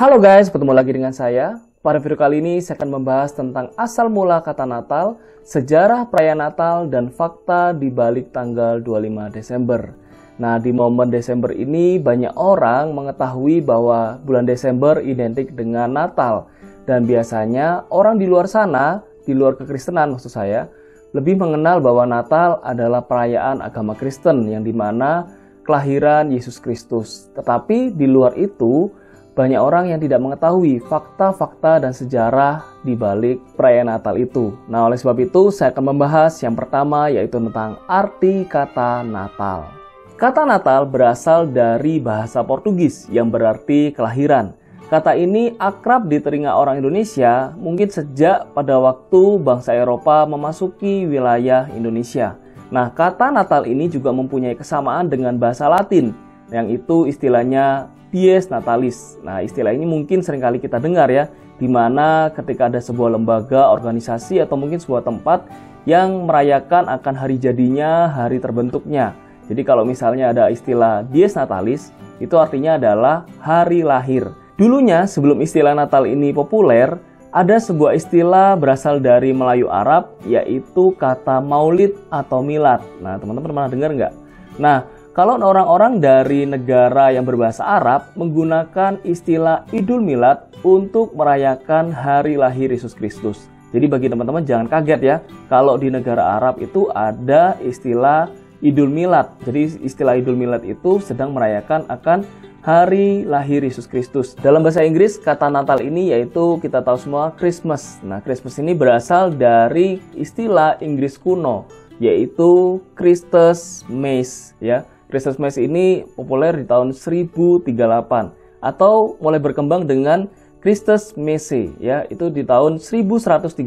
Halo guys, ketemu lagi dengan saya. Pada video kali ini saya akan membahas tentang asal mula kata Natal, sejarah perayaan Natal, dan fakta di balik tanggal 25 Desember. Nah, di momen Desember ini banyak orang mengetahui bahwa bulan Desember identik dengan Natal. Dan biasanya orang di luar sana, di luar kekristenan maksud saya, lebih mengenal bahwa Natal adalah perayaan agama Kristen yang di mana kelahiran Yesus Kristus. Tetapi di luar itu, banyak orang yang tidak mengetahui fakta-fakta dan sejarah di balik perayaan Natal itu. Nah, oleh sebab itu saya akan membahas yang pertama yaitu tentang arti kata Natal. Kata Natal berasal dari bahasa Portugis yang berarti kelahiran. Kata ini akrab di telinga orang Indonesia mungkin sejak pada waktu bangsa Eropa memasuki wilayah Indonesia. Nah, kata Natal ini juga mempunyai kesamaan dengan bahasa Latin yang itu istilahnya dies natalis. Nah, istilah ini mungkin sering kali kita dengar ya, di mana ketika ada sebuah lembaga, organisasi atau mungkin sebuah tempat yang merayakan akan hari jadinya, hari terbentuknya. Jadi kalau misalnya ada istilah dies natalis, itu artinya adalah hari lahir. Dulunya sebelum istilah Natal ini populer, ada sebuah istilah berasal dari Melayu Arab, yaitu kata maulid atau milad. Nah, teman-teman pernah dengar nggak? Nah, kalau orang-orang dari negara yang berbahasa Arab menggunakan istilah Idul Milad untuk merayakan hari lahir Yesus Kristus. Jadi bagi teman-teman jangan kaget ya, kalau di negara Arab itu ada istilah Idul Milad. Jadi istilah Idul Milad itu sedang merayakan akan hari lahir Yesus Kristus. Dalam bahasa Inggris, kata Natal ini yaitu kita tahu semua Christmas. Nah, Christmas ini berasal dari istilah Inggris kuno, yaitu Christus Mass ya. Christmas Mass ini populer di tahun 1038 atau mulai berkembang dengan Christus Messe ya, itu di tahun 1131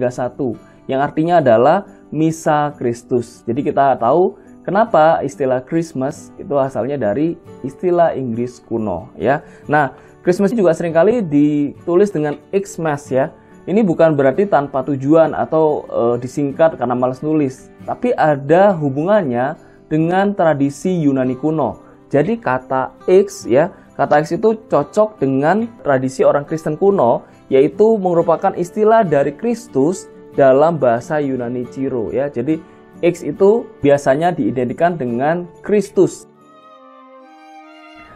yang artinya adalah Misa Kristus. Jadi kita tahu kenapa istilah Christmas itu asalnya dari istilah Inggris kuno ya. Nah, Christmas juga sering kali ditulis dengan Xmas ya. Ini bukan berarti tanpa tujuan atau e, disingkat karena malas nulis, tapi ada hubungannya dengan tradisi Yunani kuno. Jadi kata X ya, kata X itu cocok dengan tradisi orang Kristen kuno, yaitu merupakan istilah dari Kristus dalam bahasa Yunani Ciro ya. Jadi X itu biasanya diidentikan dengan Kristus.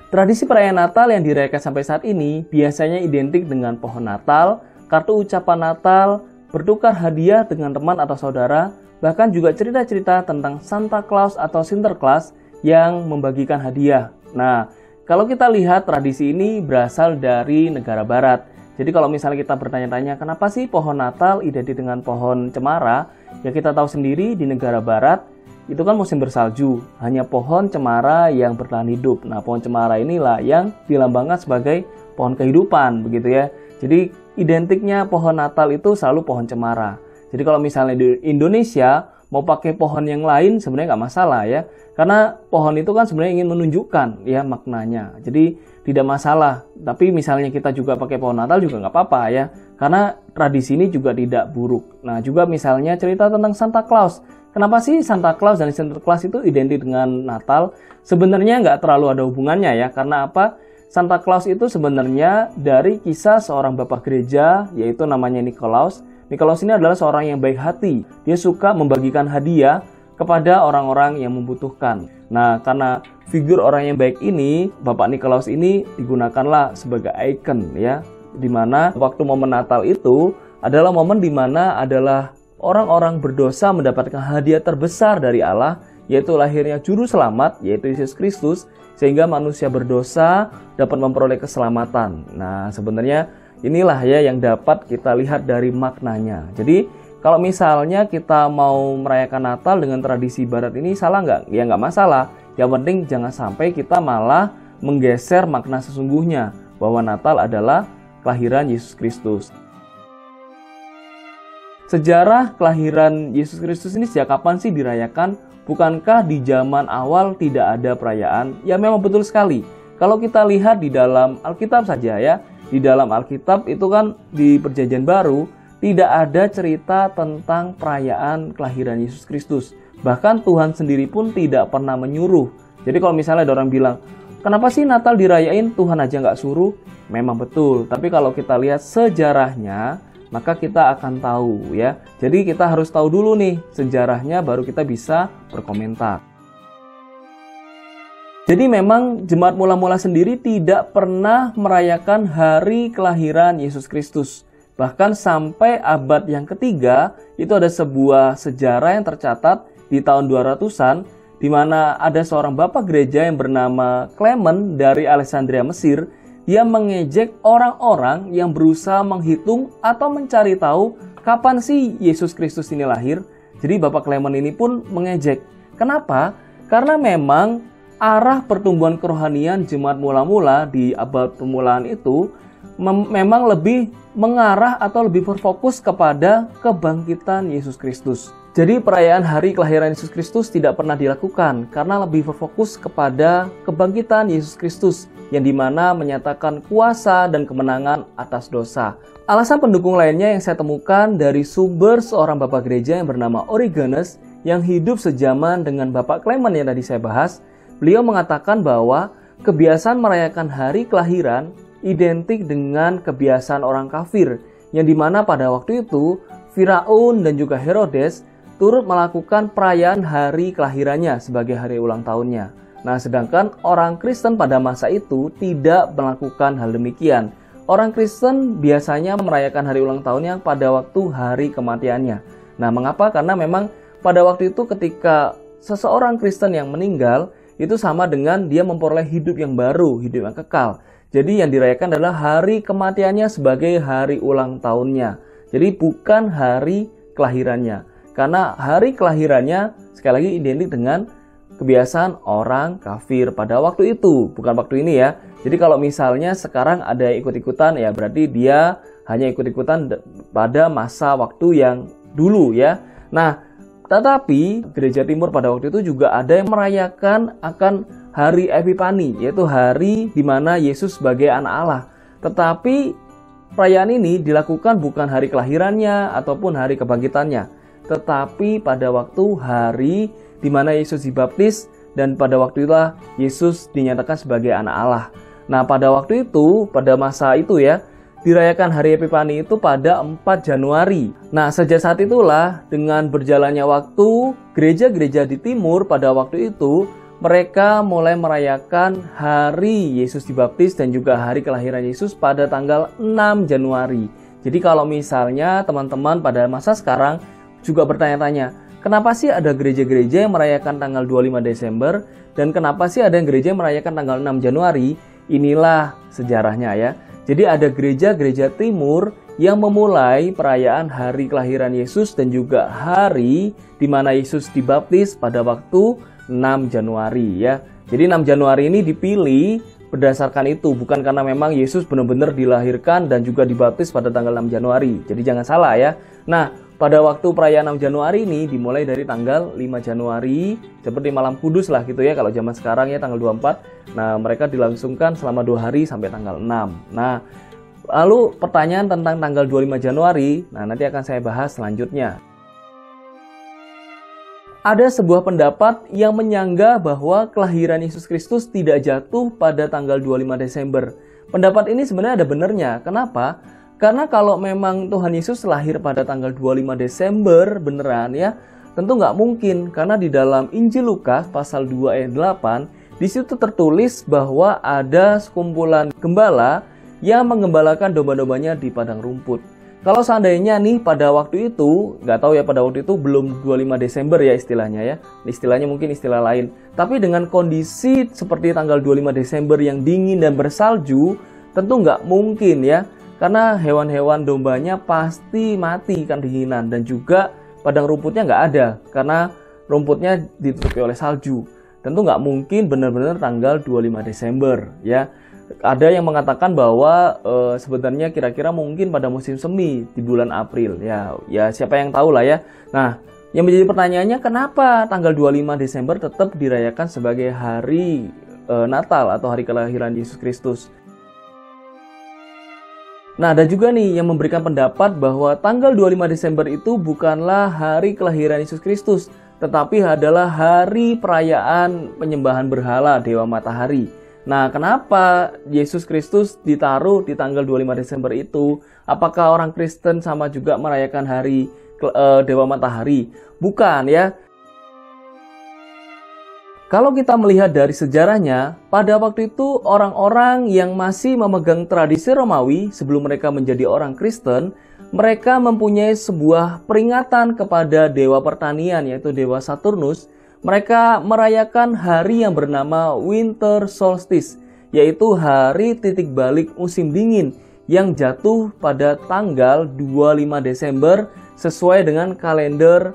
Tradisi perayaan Natal yang dirayakan sampai saat ini biasanya identik dengan pohon Natal, kartu ucapan Natal, bertukar hadiah dengan teman atau saudara, Bahkan juga cerita-cerita tentang Santa Claus atau Sinterklas yang membagikan hadiah. Nah, kalau kita lihat tradisi ini berasal dari negara barat. Jadi kalau misalnya kita bertanya-tanya kenapa sih pohon Natal identik dengan pohon cemara? Ya kita tahu sendiri di negara barat itu kan musim bersalju, hanya pohon cemara yang bertahan hidup. Nah, pohon cemara inilah yang dilambangkan sebagai pohon kehidupan begitu ya. Jadi identiknya pohon Natal itu selalu pohon cemara. Jadi kalau misalnya di Indonesia mau pakai pohon yang lain sebenarnya nggak masalah ya. Karena pohon itu kan sebenarnya ingin menunjukkan ya maknanya. Jadi tidak masalah. Tapi misalnya kita juga pakai pohon Natal juga nggak apa-apa ya. Karena tradisi ini juga tidak buruk. Nah juga misalnya cerita tentang Santa Claus. Kenapa sih Santa Claus dan Santa Claus itu identik dengan Natal? Sebenarnya nggak terlalu ada hubungannya ya. Karena apa? Santa Claus itu sebenarnya dari kisah seorang bapak gereja yaitu namanya Nikolaus Nikolaus ini adalah seorang yang baik hati. Dia suka membagikan hadiah kepada orang-orang yang membutuhkan. Nah, karena figur orang yang baik ini, Bapak Nikolaus ini digunakanlah sebagai ikon ya, di mana waktu momen Natal itu adalah momen di mana adalah orang-orang berdosa mendapatkan hadiah terbesar dari Allah, yaitu lahirnya juru selamat, yaitu Yesus Kristus, sehingga manusia berdosa dapat memperoleh keselamatan. Nah, sebenarnya Inilah ya yang dapat kita lihat dari maknanya. Jadi kalau misalnya kita mau merayakan Natal dengan tradisi Barat ini salah nggak? Ya nggak masalah. Yang penting jangan sampai kita malah menggeser makna sesungguhnya bahwa Natal adalah kelahiran Yesus Kristus. Sejarah kelahiran Yesus Kristus ini sejak kapan sih dirayakan? Bukankah di zaman awal tidak ada perayaan? Ya memang betul sekali. Kalau kita lihat di dalam Alkitab saja ya, di dalam Alkitab itu kan di Perjanjian Baru tidak ada cerita tentang perayaan kelahiran Yesus Kristus. Bahkan Tuhan sendiri pun tidak pernah menyuruh. Jadi kalau misalnya ada orang bilang, kenapa sih Natal dirayain Tuhan aja nggak suruh? Memang betul, tapi kalau kita lihat sejarahnya, maka kita akan tahu ya. Jadi kita harus tahu dulu nih sejarahnya baru kita bisa berkomentar. Jadi memang jemaat mula-mula sendiri tidak pernah merayakan hari kelahiran Yesus Kristus. Bahkan sampai abad yang ketiga, itu ada sebuah sejarah yang tercatat di tahun 200-an, di mana ada seorang bapak gereja yang bernama Clement dari Alexandria, Mesir. Dia mengejek orang-orang yang berusaha menghitung atau mencari tahu kapan sih Yesus Kristus ini lahir. Jadi bapak Clement ini pun mengejek. Kenapa? Karena memang arah pertumbuhan kerohanian jemaat mula-mula di abad permulaan itu mem memang lebih mengarah atau lebih berfokus kepada kebangkitan Yesus Kristus. Jadi perayaan hari kelahiran Yesus Kristus tidak pernah dilakukan karena lebih berfokus kepada kebangkitan Yesus Kristus yang di mana menyatakan kuasa dan kemenangan atas dosa. Alasan pendukung lainnya yang saya temukan dari sumber seorang bapak gereja yang bernama Origenes yang hidup sejaman dengan Bapak Clement yang tadi saya bahas, Beliau mengatakan bahwa kebiasaan merayakan hari kelahiran identik dengan kebiasaan orang kafir yang di mana pada waktu itu Firaun dan juga Herodes turut melakukan perayaan hari kelahirannya sebagai hari ulang tahunnya. Nah, sedangkan orang Kristen pada masa itu tidak melakukan hal demikian. Orang Kristen biasanya merayakan hari ulang tahunnya pada waktu hari kematiannya. Nah, mengapa? Karena memang pada waktu itu ketika seseorang Kristen yang meninggal, itu sama dengan dia memperoleh hidup yang baru, hidup yang kekal. Jadi yang dirayakan adalah hari kematiannya sebagai hari ulang tahunnya. Jadi bukan hari kelahirannya. Karena hari kelahirannya sekali lagi identik dengan kebiasaan orang kafir pada waktu itu, bukan waktu ini ya. Jadi kalau misalnya sekarang ada ikut-ikutan ya berarti dia hanya ikut-ikutan pada masa waktu yang dulu ya. Nah, tetapi gereja timur pada waktu itu juga ada yang merayakan akan hari Epifani, yaitu hari di mana Yesus sebagai anak Allah. Tetapi perayaan ini dilakukan bukan hari kelahirannya ataupun hari kebangkitannya, tetapi pada waktu hari di mana Yesus dibaptis dan pada waktu itulah Yesus dinyatakan sebagai anak Allah. Nah, pada waktu itu, pada masa itu ya, dirayakan hari Epifani itu pada 4 Januari. Nah, sejak saat itulah dengan berjalannya waktu, gereja-gereja di timur pada waktu itu mereka mulai merayakan hari Yesus dibaptis dan juga hari kelahiran Yesus pada tanggal 6 Januari. Jadi kalau misalnya teman-teman pada masa sekarang juga bertanya-tanya, kenapa sih ada gereja-gereja yang merayakan tanggal 25 Desember dan kenapa sih ada yang gereja yang merayakan tanggal 6 Januari? Inilah sejarahnya ya. Jadi ada gereja-gereja timur yang memulai perayaan hari kelahiran Yesus dan juga hari di mana Yesus dibaptis pada waktu 6 Januari ya. Jadi 6 Januari ini dipilih berdasarkan itu bukan karena memang Yesus benar-benar dilahirkan dan juga dibaptis pada tanggal 6 Januari. Jadi jangan salah ya. Nah, pada waktu perayaan 6 Januari ini dimulai dari tanggal 5 Januari seperti malam kudus lah gitu ya kalau zaman sekarang ya tanggal 24 nah mereka dilangsungkan selama dua hari sampai tanggal 6 nah lalu pertanyaan tentang tanggal 25 Januari nah nanti akan saya bahas selanjutnya ada sebuah pendapat yang menyanggah bahwa kelahiran Yesus Kristus tidak jatuh pada tanggal 25 Desember. Pendapat ini sebenarnya ada benarnya. Kenapa? Karena kalau memang Tuhan Yesus lahir pada tanggal 25 Desember beneran ya, tentu nggak mungkin karena di dalam Injil Lukas pasal 2 ayat 8 di situ tertulis bahwa ada sekumpulan gembala yang mengembalakan domba-dombanya di padang rumput. Kalau seandainya nih pada waktu itu, nggak tahu ya pada waktu itu belum 25 Desember ya istilahnya ya. Istilahnya mungkin istilah lain. Tapi dengan kondisi seperti tanggal 25 Desember yang dingin dan bersalju, tentu nggak mungkin ya karena hewan-hewan dombanya pasti mati kan dinginan dan juga padang rumputnya nggak ada karena rumputnya ditutupi oleh salju. Tentu nggak mungkin benar-benar tanggal 25 Desember ya. Ada yang mengatakan bahwa e, sebenarnya kira-kira mungkin pada musim semi di bulan April ya. Ya siapa yang tahu lah ya. Nah, yang menjadi pertanyaannya kenapa tanggal 25 Desember tetap dirayakan sebagai hari e, Natal atau hari kelahiran Yesus Kristus? Nah, ada juga nih yang memberikan pendapat bahwa tanggal 25 Desember itu bukanlah hari kelahiran Yesus Kristus, tetapi adalah hari perayaan penyembahan berhala Dewa Matahari. Nah, kenapa Yesus Kristus ditaruh di tanggal 25 Desember itu? Apakah orang Kristen sama juga merayakan hari uh, Dewa Matahari? Bukan ya. Kalau kita melihat dari sejarahnya, pada waktu itu orang-orang yang masih memegang tradisi Romawi sebelum mereka menjadi orang Kristen, mereka mempunyai sebuah peringatan kepada dewa pertanian yaitu dewa Saturnus. Mereka merayakan hari yang bernama Winter Solstice, yaitu hari titik balik musim dingin yang jatuh pada tanggal 25 Desember sesuai dengan kalender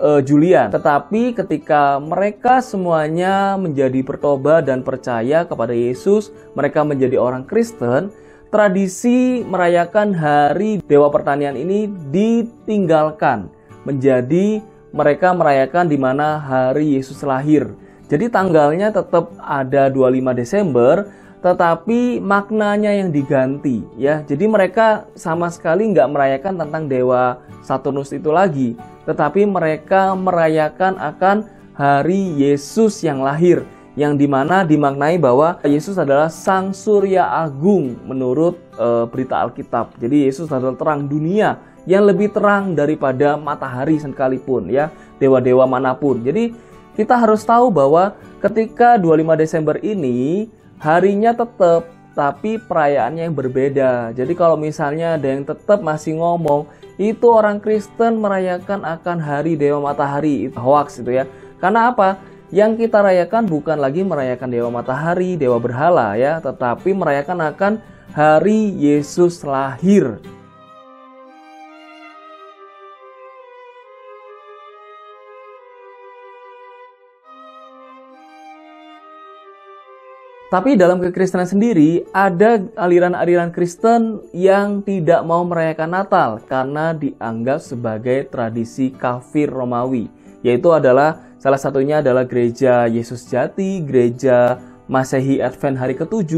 uh, Julian. Tetapi ketika mereka semuanya menjadi bertobat dan percaya kepada Yesus, mereka menjadi orang Kristen, tradisi merayakan hari Dewa Pertanian ini ditinggalkan menjadi mereka merayakan di mana hari Yesus lahir. Jadi tanggalnya tetap ada 25 Desember, tetapi maknanya yang diganti ya. Jadi mereka sama sekali nggak merayakan tentang dewa Saturnus itu lagi, tetapi mereka merayakan akan hari Yesus yang lahir yang di mana dimaknai bahwa Yesus adalah Sang Surya Agung menurut e, berita Alkitab. Jadi Yesus adalah terang dunia yang lebih terang daripada matahari sekalipun ya, dewa-dewa mana pun. Jadi kita harus tahu bahwa ketika 25 Desember ini harinya tetap tapi perayaannya yang berbeda. Jadi kalau misalnya ada yang tetap masih ngomong itu orang Kristen merayakan akan hari dewa matahari itu hoax itu ya. Karena apa? Yang kita rayakan bukan lagi merayakan dewa matahari, dewa berhala ya, tetapi merayakan akan hari Yesus lahir. Tapi dalam kekristenan sendiri ada aliran-aliran Kristen yang tidak mau merayakan Natal karena dianggap sebagai tradisi kafir Romawi. Yaitu adalah salah satunya adalah gereja Yesus Jati, gereja Masehi Advent hari ke-7,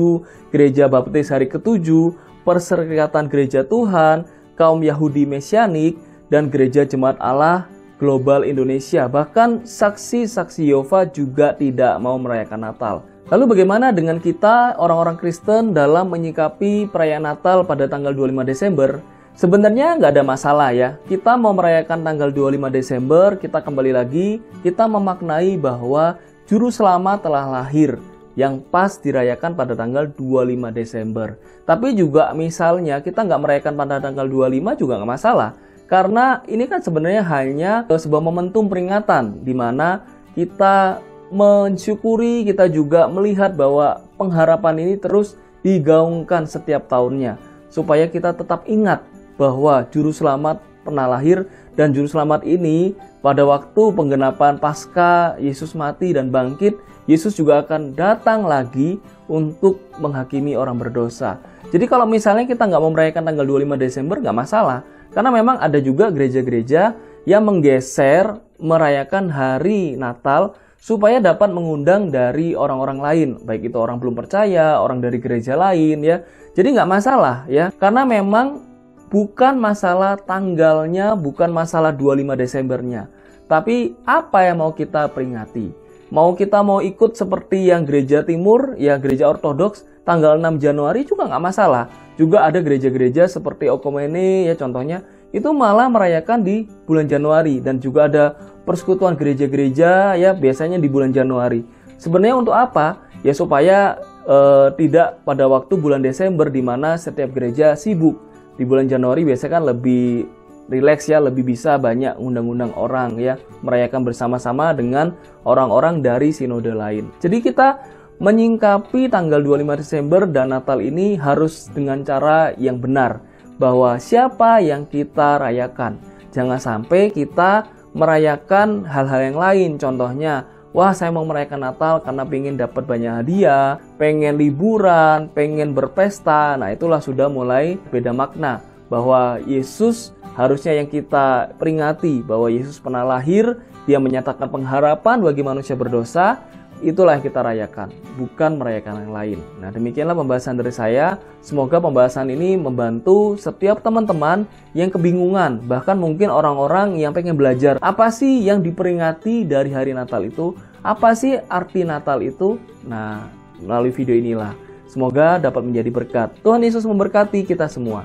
gereja Baptis hari ke-7, Perserikatan Gereja Tuhan, kaum Yahudi Mesianik, dan gereja Jemaat Allah Global Indonesia. Bahkan saksi-saksi Yova juga tidak mau merayakan Natal. Lalu bagaimana dengan kita orang-orang Kristen dalam menyikapi perayaan Natal pada tanggal 25 Desember? Sebenarnya nggak ada masalah ya. Kita mau merayakan tanggal 25 Desember, kita kembali lagi, kita memaknai bahwa Juru Selamat telah lahir yang pas dirayakan pada tanggal 25 Desember. Tapi juga misalnya kita nggak merayakan pada tanggal 25 juga nggak masalah. Karena ini kan sebenarnya hanya sebuah momentum peringatan di mana kita mensyukuri, kita juga melihat bahwa pengharapan ini terus digaungkan setiap tahunnya supaya kita tetap ingat bahwa juru selamat pernah lahir dan juru selamat ini pada waktu penggenapan pasca Yesus mati dan bangkit, Yesus juga akan datang lagi untuk menghakimi orang berdosa. Jadi kalau misalnya kita nggak mau merayakan tanggal 25 Desember nggak masalah, karena memang ada juga gereja-gereja yang menggeser merayakan hari Natal supaya dapat mengundang dari orang-orang lain, baik itu orang belum percaya, orang dari gereja lain ya. Jadi nggak masalah ya, karena memang bukan masalah tanggalnya, bukan masalah 25 Desembernya. Tapi apa yang mau kita peringati? Mau kita mau ikut seperti yang gereja timur, ya gereja ortodoks, tanggal 6 Januari juga nggak masalah. Juga ada gereja-gereja seperti Okomene ya contohnya, itu malah merayakan di bulan Januari dan juga ada persekutuan gereja-gereja ya biasanya di bulan Januari. Sebenarnya untuk apa? Ya supaya eh, tidak pada waktu bulan Desember di mana setiap gereja sibuk. Di bulan Januari biasanya kan lebih rileks ya, lebih bisa banyak undang-undang orang ya merayakan bersama-sama dengan orang-orang dari sinode lain. Jadi kita menyingkapi tanggal 25 Desember dan Natal ini harus dengan cara yang benar bahwa siapa yang kita rayakan. Jangan sampai kita merayakan hal-hal yang lain. Contohnya, wah saya mau merayakan Natal karena pengen dapat banyak hadiah, pengen liburan, pengen berpesta. Nah itulah sudah mulai beda makna bahwa Yesus harusnya yang kita peringati bahwa Yesus pernah lahir, dia menyatakan pengharapan bagi manusia berdosa, itulah yang kita rayakan, bukan merayakan yang lain. Nah, demikianlah pembahasan dari saya. Semoga pembahasan ini membantu setiap teman-teman yang kebingungan, bahkan mungkin orang-orang yang pengen belajar apa sih yang diperingati dari hari Natal itu, apa sih arti Natal itu. Nah, melalui video inilah. Semoga dapat menjadi berkat. Tuhan Yesus memberkati kita semua.